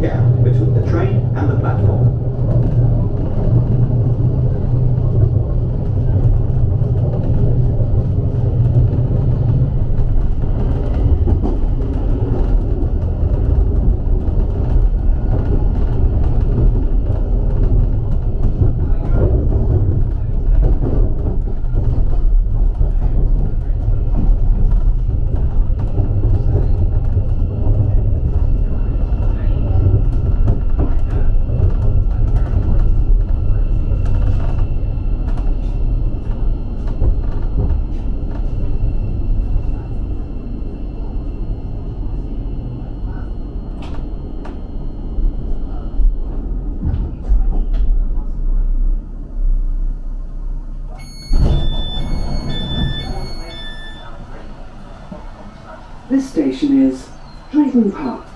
gap between the train This station is Drayton Park.